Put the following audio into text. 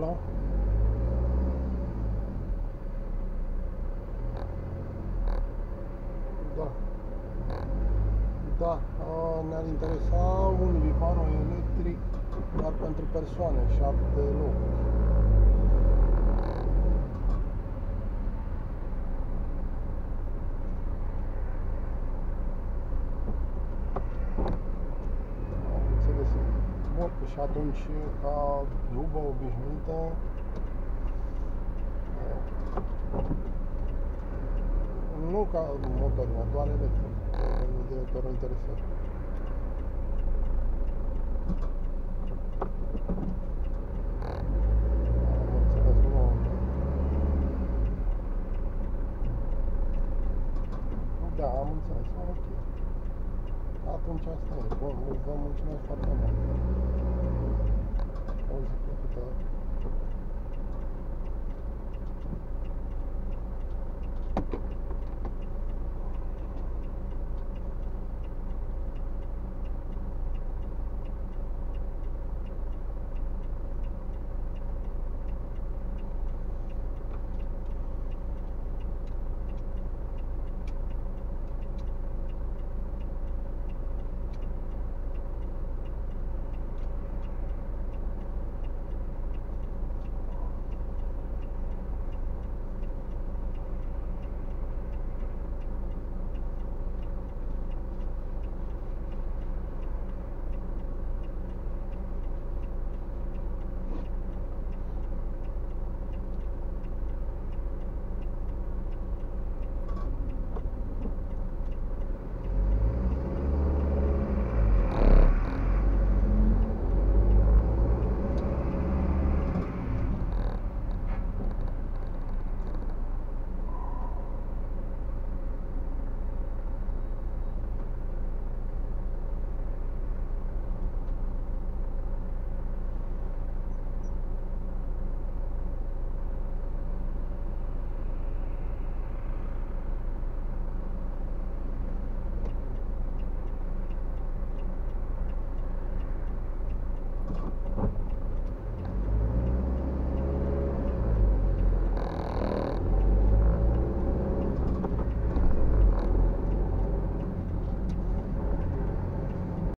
Alo? Da. Da, a, ne-ar interesa un Vivaro electric, dar pentru persoane, șapte locuri. Am înțeles. Bun, și atunci, ca dubă obișnuită, nu ca motor, doar electric. De doar interesat. Am înțeles, nu. Da, am înțeles, ok. Atunci asta e. Bun, vă mulțumesc foarte mult. always a proper dog.